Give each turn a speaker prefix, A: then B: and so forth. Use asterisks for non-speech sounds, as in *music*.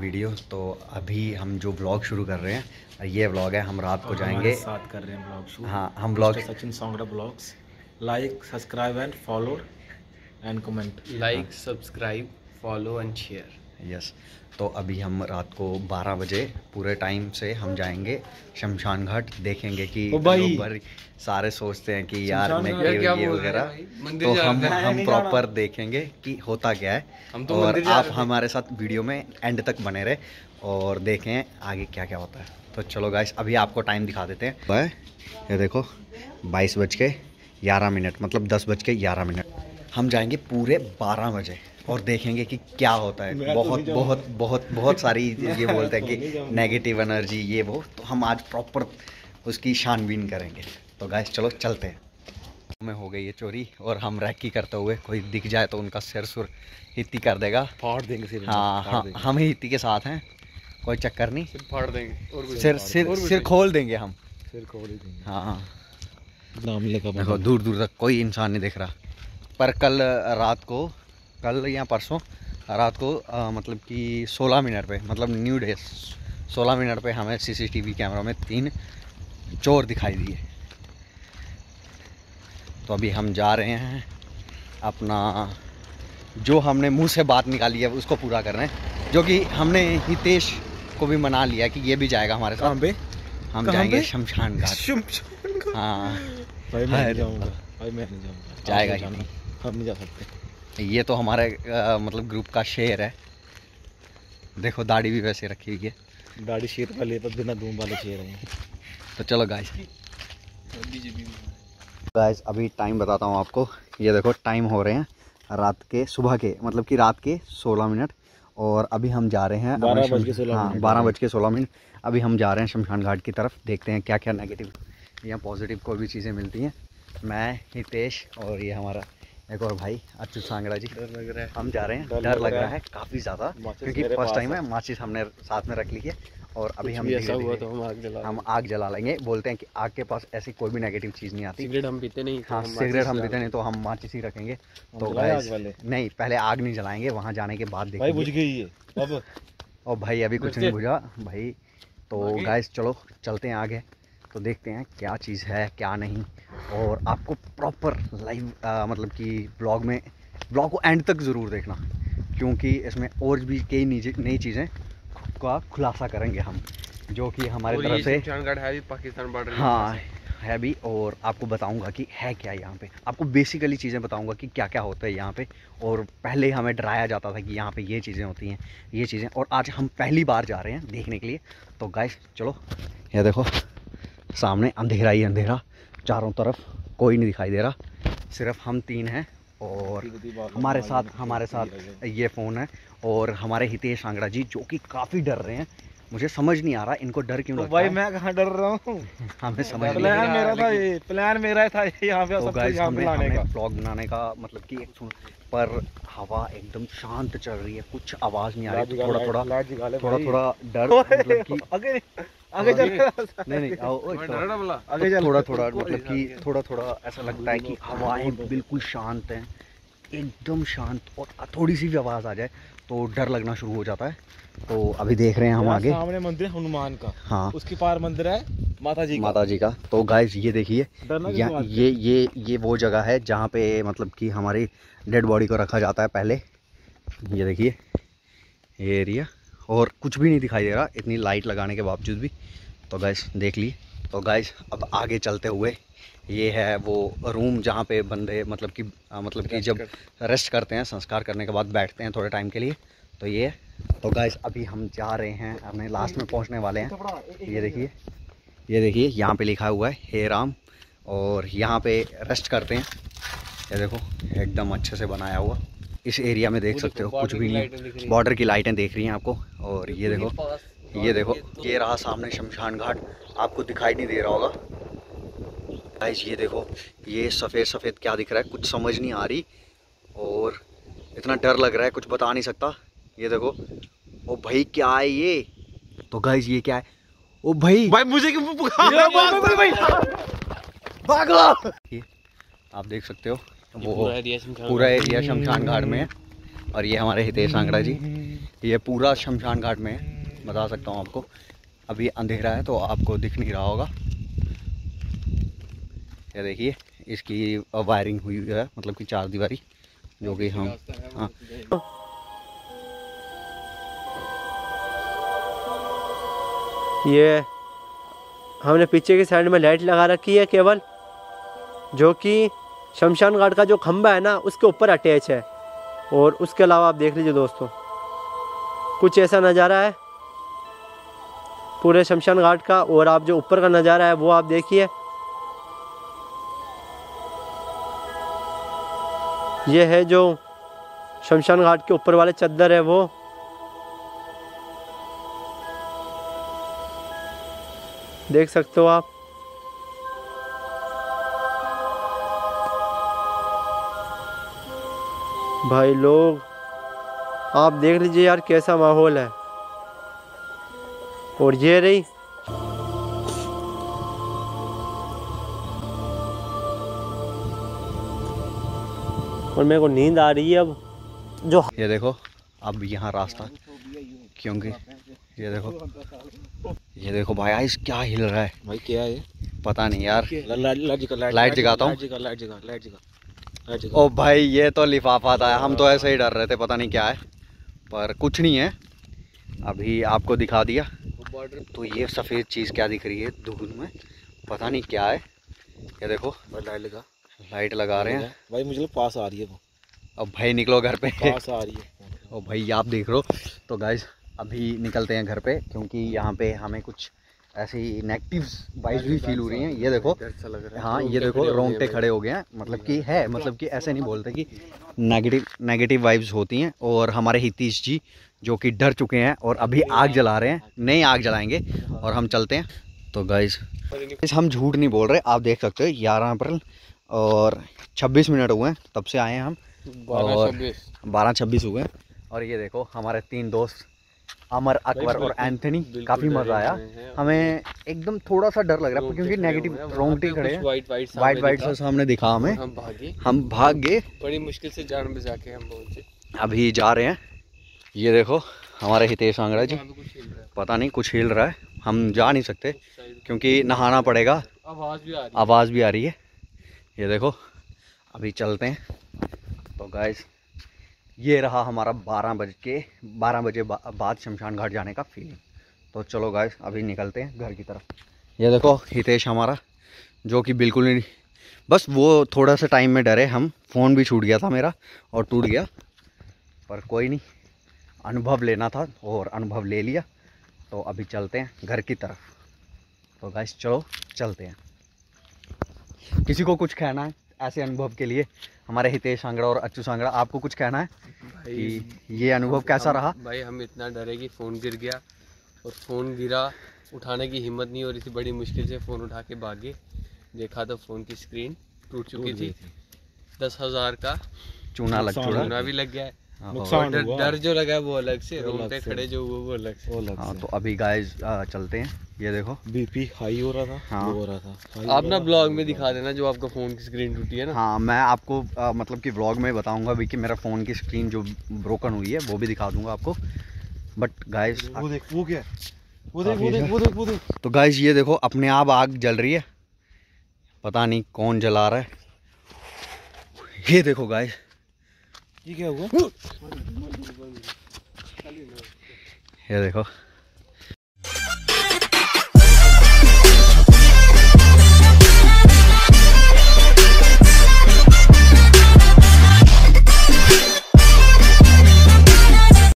A: Video तो अभी हम जो ब्लॉग शुरू कर रहे हैं ये ब्लॉग है हम रात को जाएँगे।
B: साथ कर रहे हैं ब्लॉग शुरू
A: हाँ हम blog
B: Sachin Songra blogs like subscribe and follow and comment
C: like subscribe follow and share
A: yes तो अभी हम रात को 12 बजे पूरे टाइम से हम जाएँगे शमशान घाट देखेंगे कि
B: भाई।
A: सारे सोचते हैं कि यार मैं ये वगैरह। तो हम हम प्रॉपर देखेंगे कि होता क्या है।
C: हम तो
A: और आप हमारे साथ वीडियो में एंड तक बने रहे और देखें आगे क्या क्या होता है। तो चलो गाइस अभी आपको टाइम दिखा देते हैं। है ये देखो बाईस बज के ग्यारह मिनट मतलब दस बज के ग्यारह मिनट। हम जाएँगे पूरे बारह बजे। और देखेंगे कि क्या होता है।
B: मैं तो
A: बहुत बहुत बहुत बहुत *laughs* सारी ये बोलते हैं कि नेगेटिव एनर्जी ये वो। तो हम आज प्रॉपर उसकी छानबीन करेंगे। तो गाइस चलो चलते हैं। हमें हो गई है चोरी और हम रैकी करते हुए कोई दिख जाए तो उनका सिर सुर हित्ती कर देगा।
B: फाड़ देंगे सिर
A: हाँ हाँ हम ही हित्ती के साथ हैं। कोई चक्कर नहीं।
C: सिर फाड़ देंगे और
A: सिर सिर सिर खोल देंगे हम।
B: सिर खोल ही देंगे।
A: हाँ
B: नाम लेकर
A: देखो दूर दूर तक कोई इंसान नहीं दिख रहा। पर कल रात को कल या परसों रात को अ, मतलब कि 16 मिनट पे मतलब न्यू डे 16 मिनट पे हमें सीसीटीवी कैमरा में तीन चोर दिखाई दिए। तो अभी हम जा रहे हैं अपना जो हमने मुँह से बात निकाली है उसको पूरा कर रहे हैं जो कि हमने हितेश को भी मना लिया कि ये भी जाएगा हमारे साथ।
B: पे?
A: हम जाएँगे शमशान घाट।
B: शमशान
A: हाँ।
B: भाई मैं नहीं जाऊँगा। भाई मैं नहीं जाऊँगा।
A: जाएगा।
B: हम नहीं जा सकते।
A: ये तो हमारे अ, मतलब ग्रुप का शेर है। देखो दाढ़ी भी वैसे रखी हुई है।
B: दाढ़ी शेर वाले पर बिना दूम वाले शेर हैं
A: तो चलो गाइस गाइस अभी टाइम बताता हूँ आपको। ये देखो टाइम हो रहे हैं रात के सुबह के मतलब कि रात के 16 मिनट। और अभी हम जा रहे हैं अपने
B: 12 बज के
A: शम-
B: 16
A: हाँ बारह बज के सोलह मिनट। अभी हम जा रहे हैं शमशान घाट की तरफ़। देखते हैं क्या क्या नेगेटिव या पॉजिटिव कोई भी चीज़ें मिलती हैं। मैं हितेश और ये हमारा एक और भाई अच्युत सांगड़ा जी।
C: डर लग रहा है।
A: हम जा रहे हैं।
B: डर
A: डर
B: लग
A: लग
B: रहा है।
A: काफ़ी ज़्यादा क्योंकि फ़र्स्ट टाइम
B: है।
A: माचिस हमने साथ में रख ली है और अभी हम
C: ऐसा हुआ तो हम आग जला
A: हम आग जला लेंगे। बोलते हैं कि आग के पास ऐसी कोई भी नेगेटिव चीज़ नहीं आती।
C: सिगरेट हम पीते नहीं तो
A: हाँ सिगरेट हम पीते नहीं तो हम माचिस ही रखेंगे। तो? नहीं पहले आग नहीं जलाएँगे वहाँ जाने के बाद
B: भाई बुझ गई है अब
A: और भाई अभी कुछ नहीं बुझा। भाई तो? गाइस चलो चलते हैं आगे। तो देखते हैं क्या चीज़ है क्या नहीं। और आपको प्रॉपर लाइव मतलब कि ब्लॉग में ब्लॉग को एंड तक ज़रूर देखना क्योंकि इसमें और भी कई नई नई चीज़ें का खुलासा करेंगे हम जो कि हमारे तरफ़ से
C: है भी पाकिस्तान बॉर्डर
A: हाँ
C: है।
A: है भी और आपको बताऊँगा कि है क्या यहाँ पे। आपको बेसिकली चीज़ें बताऊँगा कि क्या क्या होता है यहाँ पे और पहले हमें डराया जाता था कि यहाँ पे ये चीज़ें होती हैं ये चीज़ें और आज हम पहली बार जा रहे हैं देखने के लिए। तो गाइस चलो ये देखो सामने अंधेरा ही अंधेरा। चारों तरफ़ कोई नहीं दिखाई दे रहा सिर्फ़ हम तीन हैं और हमारे साथ हमारे साथ ये फ़ोन है और हमारे हितेश आंगड़ा जी जो कि काफ़ी डर रहे हैं मुझे समझ नहीं आ रहा इनको डर क्यों
B: तो
A: लगता
B: भाई
A: है?
B: मैं कहाँ डर रहा हूँ? *laughs*
A: हमें समझ नहीं
B: प्लान मेरा था ये प्लान मेरा था ये यहाँ पे
A: तो गाइस हमने हमने
B: का।
A: ब्लॉग बनाने का मतलब कि एक सुन पर हवा एकदम शांत चल रही है कुछ आवाज़ नहीं आ रही तो थोड़ा थोड़ा थोड़ा थोड़ा डर *laughs* मतलब कि
B: आगे आगे चल
A: नहीं नहीं आओ
C: बोला
B: आगे
A: थोड़ा थोड़ा मतलब कि *laughs* थोड़ा थोड़ा ऐसा लगता है कि हवाएँ बिल्कुल शांत हैं। एकदम शांत और थोड़ी सी भी आवाज़ आ जाए तो डर लगना शुरू हो जाता है। तो अभी देख रहे हैं हम आगे।
B: सामने मंदिर है हनुमान का।
A: हाँ।
B: उसके पार मंदिर है माता जी का।
A: माता जी का। तो गाइस ये देखिए ये ये ये वो जगह है जहाँ पे मतलब कि हमारी डेड बॉडी को रखा जाता है पहले। ये देखिए ये एरिया और कुछ भी नहीं दिखाई दे रहा इतनी लाइट लगाने के बावजूद भी। तो गैस देख ली। तो गैस अब आगे चलते हुए ये है वो रूम जहाँ पे बंदे मतलब कि मतलब कि जब रेस्ट करते हैं संस्कार करने के बाद बैठते हैं थोड़े टाइम के लिए। तो ये तो गैस अभी हम जा रहे हैं अपने लास्ट में पहुँचने वाले हैं। ये देखिए ये देखिए यहाँ पे लिखा हुआ है हे राम। और यहाँ पे रेस्ट करते हैं। ये देखो एकदम अच्छे से बनाया हुआ। इस एरिया में देख सकते हो कुछ भी नहीं। बॉर्डर की लाइटें देख रही हैं आपको। और ये देखो ये देखो
C: तो-
A: ये रहा सामने शमशान घाट। आपको दिखाई नहीं दे रहा होगा। गाइस ये देखो ये सफ़ेद सफ़ेद क्या दिख रहा है? कुछ समझ नहीं आ रही और इतना डर लग रहा है कुछ बता नहीं सकता। ये देखो ओ भाई क्या है ये? तो गाइस ये क्या है? ओ भाई!
B: भाई मुझे क्यों पुकार
A: आप देख सकते हो वो
C: पूरा एरिया शमशान घाट।
A: में है और ये हमारे हितेश आंकड़ा जी ये पूरा शमशान घाट में है। बता सकता हूँ आपको अभी अंधेरा है तो आपको दिख नहीं रहा होगा। ये देखिए, इसकी वायरिंग हुई है मतलब कि चार दीवारी जो कि हम हाँ।
D: ये हमने पीछे की साइड में लाइट लगा रखी है केवल, जो कि शमशान घाट का जो खम्बा है ना, उसके ऊपर अटैच है। और उसके अलावा आप देख लीजिए दोस्तों, कुछ ऐसा नज़ारा है, पूरे शमशान घाट का, और आप जो ऊपर का नज़ारा है, वो आप देखिए। ये है जो शमशान घाट के ऊपर वाले चद्दर है वो। देख सकते हो आप। भाई लोग, आप देख लीजिए यार कैसा माहौल है। और ये रही और मेरे को नींद आ रही है अब। जो
A: ये देखो अब यहाँ रास्ता क्योंकि ये देखो ये देखो भाई आइस क्या हिल रहा है।
B: भाई क्या है?
A: पता नहीं यार।
B: लाइट
A: जगाता हूँ? ओ भाई ये तो लिफाफा था हम तो ऐसे ही डर रहे थे पता नहीं क्या है। पर कुछ नहीं है। अभी आपको दिखा दिया। तो ये सफ़ेद चीज़ क्या दिख रही है धूल में? पता नहीं क्या है। ये देखो।
B: लाइट लगा।
A: लाइट लगा रहे हैं।
B: भाई मुझे पास आ रही है वो।
A: अब भाई निकलो घर पे।
B: पास आ रही है। *laughs*
A: ओ भाई आप देख लो। तो गाइज़ अभी निकलते हैं घर पे क्योंकि यहाँ पे हमें कुछ ऐसी नेगेटिव वाइब्स भी फील हो रही हैं। ये देखो
B: है
A: हाँ ये देखो रोंगटे खड़े हो गए हैं। मतलब कि है *laughs* मतलब कि ऐसे नहीं बोलते कि नेगेटिव नेगेटिव वाइब्स होती हैं। और हमारे हितीश जी जो कि डर चुके हैं और अभी आग जला रहे हैं। नई आग जलाएँगे और हम चलते हैं। तो गाइज़ हम झूठ नहीं बोल रहे आप देख सकते हो ग्यारह अप्रैल और छब्बीस मिनट हुए हैं तब से आए हैं हम।
C: बारह
A: और-
C: छब्बीस।
A: बारह छब्बीस हुए और ये देखो हमारे तीन दोस्त अमर अकबर और एंथनी काफ़ी मज़ा आया। हमें एकदम थोड़ा सा डर लग रहा है क्योंकि नेगेटिव रोंगटे खड़े हैं।
C: वाइट वाइट
A: वाइट वाइट से सामने दिखा हमें।
C: हम भागे।
A: हम भाग। गए
C: बड़ी मुश्किल से जान में जाके हम पहुँचे।
A: अभी जा रहे हैं। ये देखो हमारे हितेश आंगड़ा जी। पता नहीं कुछ हिल रहा है। हम जा नहीं सकते क्योंकि नहाना पड़ेगा।
C: आवाज़ भी आ रही
A: आवाज़ भी आ रही है। ये देखो अभी चलते हैं। तो गाइस ये रहा हमारा बारह बज के बारह बजे बा, बाद शमशान घाट जाने का फीलिंग तो चलो गाइस अभी निकलते हैं घर की तरफ़। ये देखो हितेश हमारा जो कि बिल्कुल नहीं। बस वो थोड़ा सा टाइम में डरे हम फ़ोन भी छूट गया था मेरा और टूट गया। पर कोई नहीं अनुभव लेना था और अनुभव ले लिया। तो अभी चलते हैं घर की तरफ़। तो गाइस चलो चलते हैं। किसी को कुछ कहना है ऐसे अनुभव के लिए? हमारे हितेश सांगड़ा और अच्छू सांगड़ा आपको कुछ कहना है? कि ये अनुभव कैसा रहा?
C: भाई हम इतना डरे कि फ़ोन गिर गया और फ़ोन गिरा उठाने की हिम्मत नहीं और थी बड़ी मुश्किल से फ़ोन उठा के भागे। देखा तो फ़ोन की स्क्रीन टूट चुकी थी। दस हज़ार का
A: चूना लग चुका
C: चूना। भी लग गया है।
A: हाँ,
C: डर जो लगा है वो अलग से
B: वो अलग
C: खड़े जो हुए वो अलग से।
B: वो
A: हाँ तो अभी गाय चलते हैं। ये देखो।
B: बीपी हाई हो रहा था
A: हाँ।
B: हो रहा था।
C: आप ना ब्लॉग में दिखा देना जो आपका फ़ोन की स्क्रीन टूटी है ना।
A: हाँ मैं आपको आ, मतलब कि व्लॉग में बताऊँगा भी कि मेरा फ़ोन की स्क्रीन जो ब्रोकन हुई है वो भी दिखा दूँगा आपको। बट गाइस
B: वो देख वो क्या? वो देख वो देख वो देख वो देख।
A: तो गाइस ये देखो अपने आप आग जल रही है। पता नहीं कौन जला रहा है। ये देखो गाइस
B: ये क्या हुआ?
A: ये देखो।